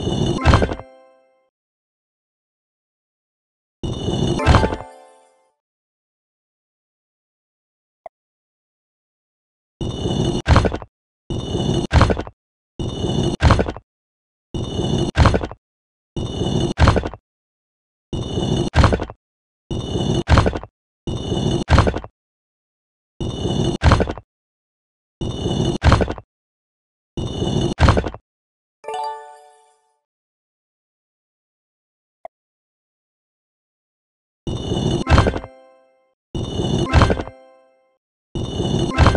you you